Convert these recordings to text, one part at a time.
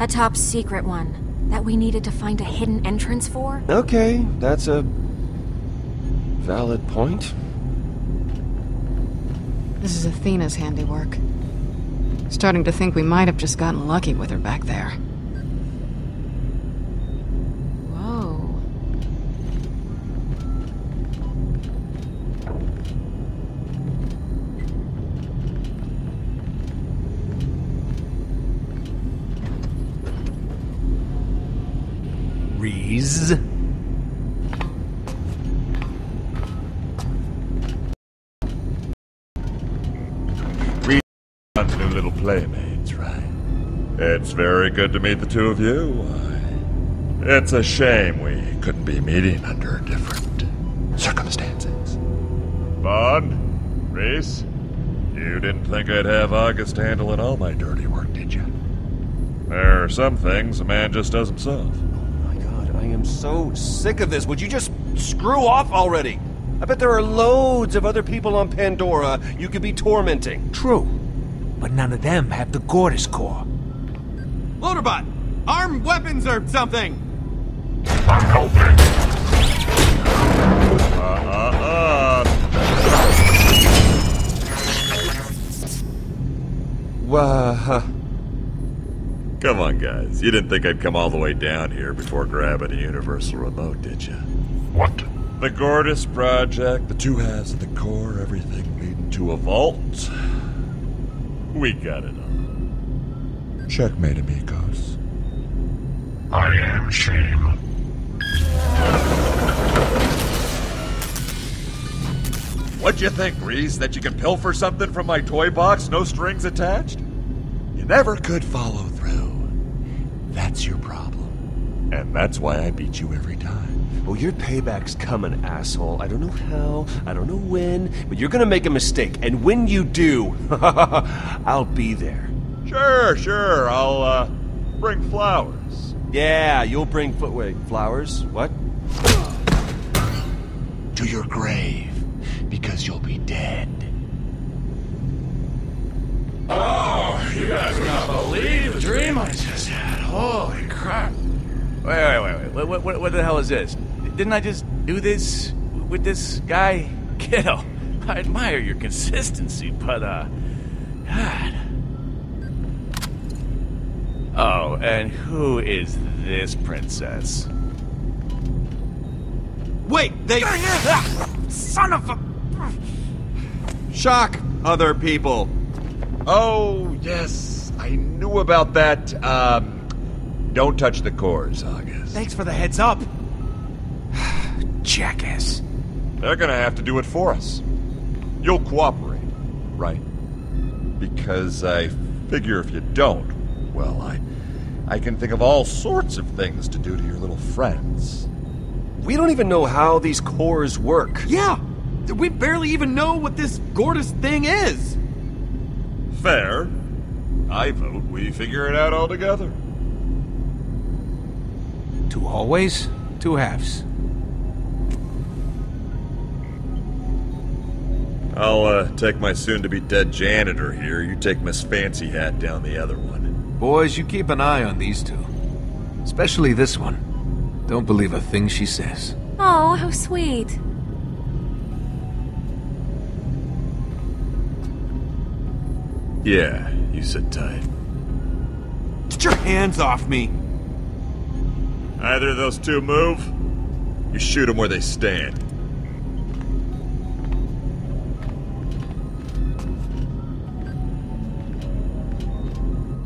A top secret one that we needed to find a hidden entrance for? Okay, that's a valid point. This is Athena's handiwork. Starting to think we might have just gotten lucky with her back there. Whoa. Rhys. new little playmates, right? It's very good to meet the two of you. It's a shame we couldn't be meeting under different circumstances. Vaughn? Rhys? You didn't think I'd have August handling all my dirty work, did you? There are some things a man just doesn't solve. My god, I am so sick of this. Would you just screw off already? I bet there are loads of other people on Pandora you could be tormenting. True. But none of them have the Gortys core. Loaderbot! Arm weapons or something! I'm helping! Uh-uh-uh. Wah. Come on, guys. You didn't think I'd come all the way down here before grabbing a universal remote, did you? What? The Gortys Project, the two halves of the core, everything leading to a vault. We got it all. Checkmate, amigos. I am shame. What'd you think, Rhys? That you can pilfer something from my toy box, no strings attached? You never could follow. That's your problem. And that's why I beat you every time. Well, your payback's coming, asshole. I don't know how, I don't know when, but you're gonna make a mistake. And when you do, I'll be there. Sure, sure. I'll, uh, bring flowers. Yeah, you'll bring footway flowers. What? To your grave. Because you'll be dead. Oh, you guys are not believe the dream I just had. Holy crap. Wait, wait, wait, wait. What, what, what, the hell is this? Didn't I just do this with this guy? Kiddo, I admire your consistency, but, uh. God. Oh, and who is this princess? Wait, they. Son of a. Shock other people. Oh, yes. I knew about that. Um, don't touch the cores, August. Thanks for the heads up. Jackass. They're gonna have to do it for us. You'll cooperate, right? Because I figure if you don't, well, I, I can think of all sorts of things to do to your little friends. We don't even know how these cores work. Yeah! We barely even know what this Gortys thing is! Fair. I vote we figure it out all together. Two hallways, two halves. I'll uh, take my soon-to-be dead janitor here. You take Miss Fancy Hat down the other one. Boys, you keep an eye on these two. Especially this one. Don't believe a thing she says. Oh, how sweet. Yeah, you sit tight. Get your hands off me! Either of those two move, you shoot them where they stand.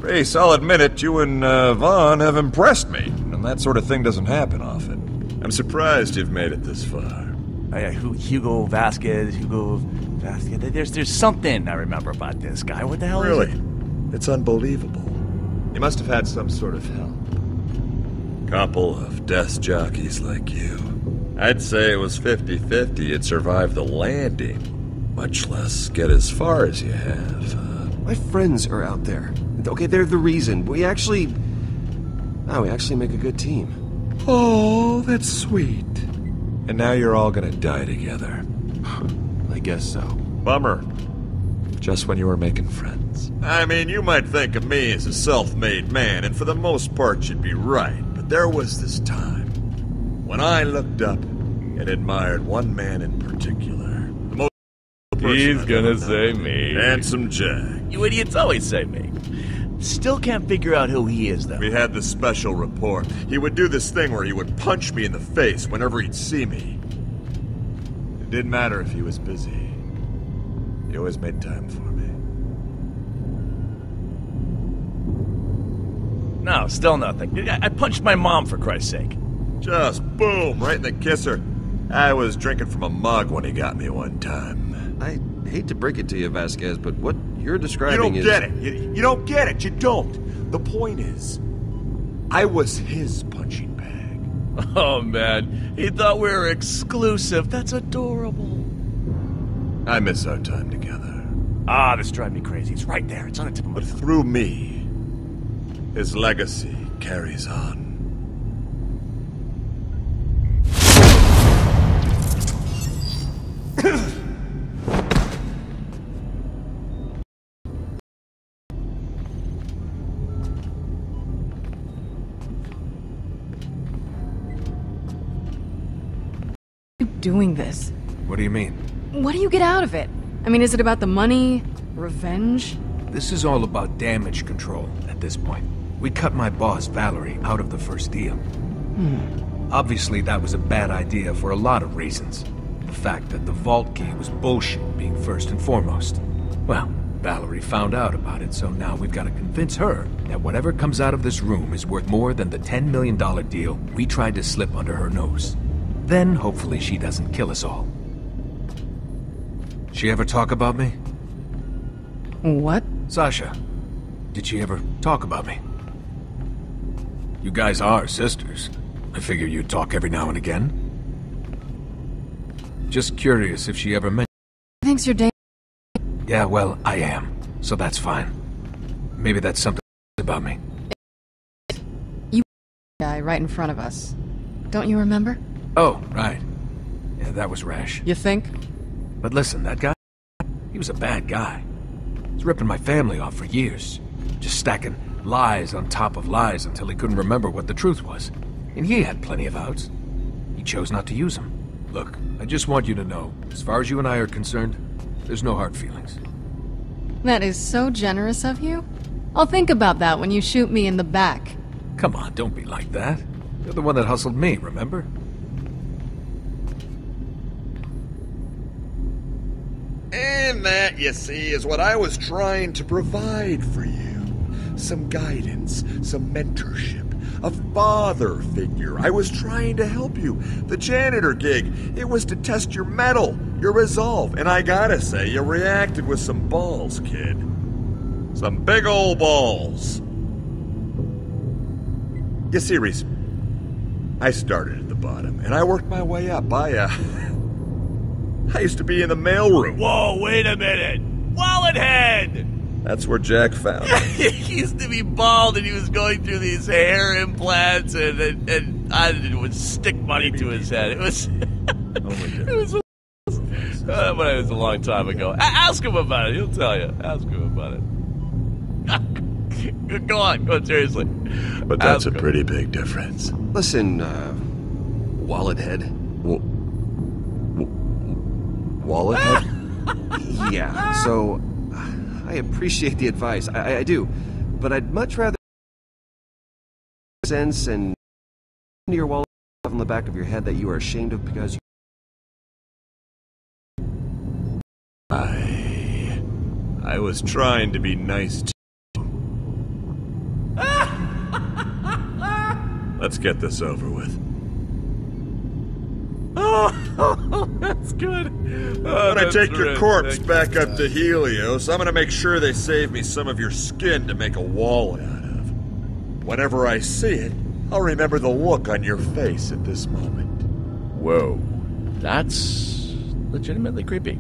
Race, I'll admit it, you and uh, Vaughn have impressed me, and that sort of thing doesn't happen often. I'm surprised you've made it this far. Oh, yeah, Hugo Vasquez, Hugo Vasquez. There's there's something I remember about this guy. What the hell Really? is it? It's unbelievable. You must have had some sort of help. Couple of death jockeys like you. I'd say it was 50 50 you'd survive the landing, much less get as far as you have. Uh, My friends are out there. Okay, they're the reason. We actually. Oh, we actually make a good team. oh, that's sweet. And now you're all gonna die together. I guess so. Bummer. Just when you were making friends. I mean, you might think of me as a self made man, and for the most part, you'd be right. But there was this time when I looked up and admired one man in particular. The most He's gonna ever say known. me. Handsome Jack. You idiots always say me. Still can't figure out who he is, though. We had this special rapport. He would do this thing where he would punch me in the face whenever he'd see me. It didn't matter if he was busy. He always made time for me. No, still nothing. I I punched my mom, for Christ's sake. Just boom, right in the kisser. I was drinking from a mug when he got me one time. I hate to break it to you, Vasquez, but what you're describing You don't is. get it. You, you don't get it. You don't. The point is, I was his punching bag. Oh, man. He thought we were exclusive. That's adorable. I miss our time together. Ah, this drives me crazy. It's right there. It's on the tip of my But through me, his legacy carries on. you doing this? What do you mean? What do you get out of it? I mean, is it about the money? Revenge? This is all about damage control at this point. We cut my boss, Valerie, out of the first deal. Hmm. Obviously, that was a bad idea for a lot of reasons. The fact that the vault key was bullshit being first and foremost. Well, Valerie found out about it, so now we've got to convince her that whatever comes out of this room is worth more than the $10 million deal we tried to slip under her nose. Then, hopefully, she doesn't kill us all. She ever talk about me? What? Sasha, did she ever talk about me? You guys are sisters. I figure you'd talk every now and again. Just curious if she ever mentioned. Thinks you're da- Yeah, well, I am, so that's fine. Maybe that's something about me. You guy right in front of us. Don't you remember? Oh, right. Yeah, that was rash. You think? But listen, that guy, he was a bad guy. He's ripping my family off for years. Just stacking lies on top of lies until he couldn't remember what the truth was. And he had plenty of outs. He chose not to use them. Look, I just want you to know, as far as you and I are concerned, there's no hard feelings. That is so generous of you. I'll think about that when you shoot me in the back. Come on, don't be like that. You're the one that hustled me, remember? And that, you see, is what I was trying to provide for you. Some guidance, some mentorship, a father figure. I was trying to help you. The janitor gig, it was to test your mettle, your resolve. And I gotta say, you reacted with some balls, kid. Some big old balls. You see, Rhys, I started at the bottom, and I worked my way up. I, uh. I used to be in the mailroom. Whoa, wait a minute. Wallet head! That's where Jack found me. he used to be bald and he was going through these hair implants and, and, and I would stick money to his head. It was. it was. Uh, but it was a long time ago. A- ask him about it. He'll tell you. Ask him about it. go on. Go on, seriously. But that's Ask a him. pretty big difference. Listen, uh. Wallet head. W- wallet head? Yeah, so. I appreciate the advice. I, I- I do. But I'd much rather. sense and. into your wallet on the back of your head that you are ashamed of because you. I. I was trying to be nice to you. Let's get this over with. Oh, that's good. Oh, When I that's take your corpse Thank back up to Helios, I'm gonna make sure they save me some of your skin to make a wallet out of. Whenever I see it, I'll remember the look on your face at this moment. Whoa. That's legitimately creepy.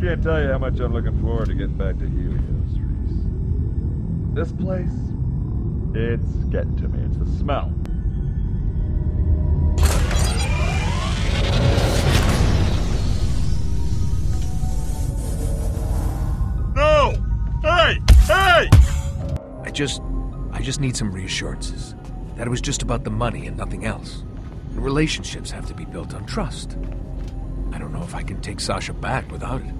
Can't tell you how much I'm looking forward to getting back to Helios, Rhys. This place, it's getting to me. It's the smell. No! Hey! Hey! I just. I just need some reassurances. That it was just about the money and nothing else. And relationships have to be built on trust. I don't know if I can take Sasha back without it.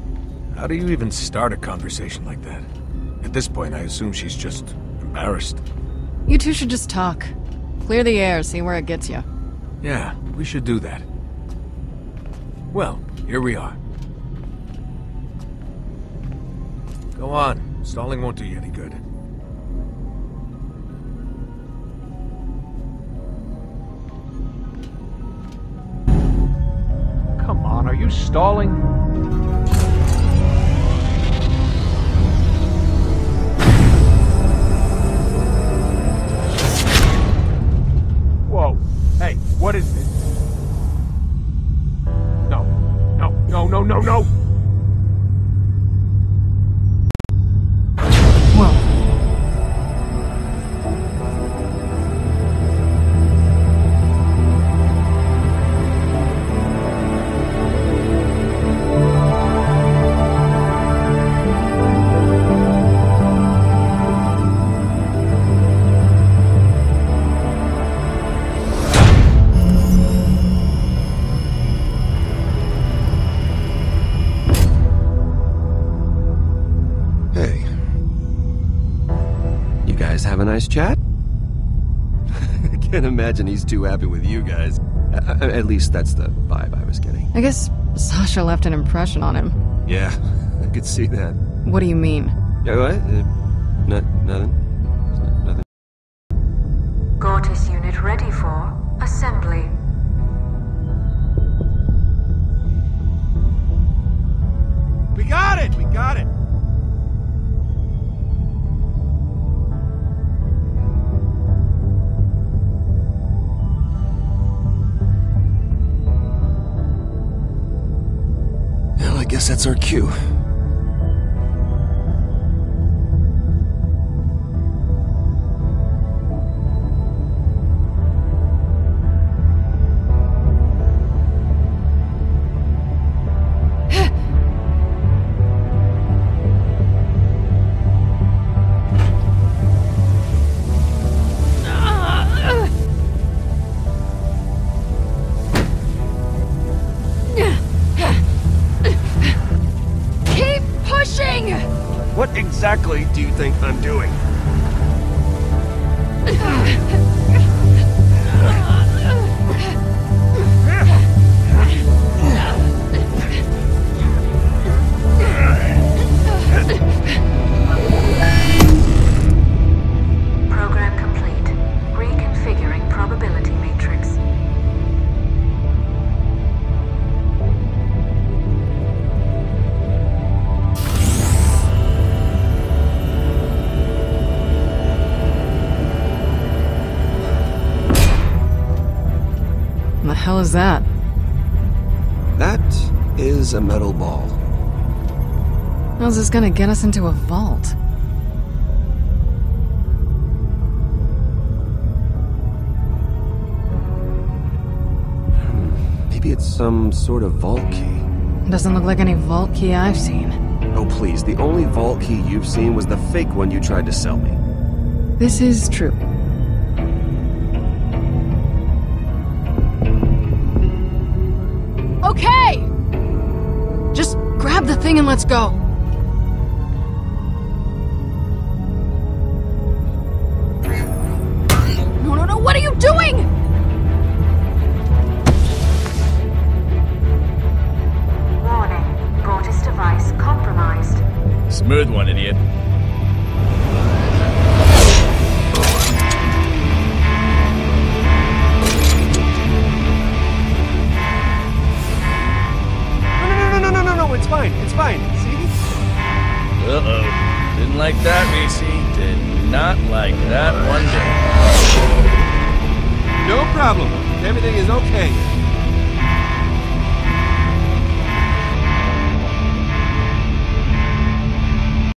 How do you even start a conversation like that? At this point, I assume she's just embarrassed. You two should just talk. Clear the air, see where it gets you. Yeah, we should do that. Well, here we are. Go on. Stalling won't do you any good. Come on, are you stalling? Have a nice chat? I can't imagine he's too happy with you guys. A- a- At least that's the vibe I was getting. I guess Sasha left an impression on him. Yeah, I could see that. What do you mean? Yeah, what? Uh, not, nothing? Nothing? Gortys unit ready for assembly. We got it! We got it! That's our cue. What the hell is that? That is a metal ball. How's this gonna get us into a vault? Hmm, maybe it's some sort of vault key. Doesn't look like any vault key I've seen. Oh, please, the only vault key you've seen was the fake one you tried to sell me. This is true. Okay! Just grab the thing and let's go. No, no, no, what are you doing? Warning. Gortys device compromised. Smooth one, idiot. Problem. Everything is okay.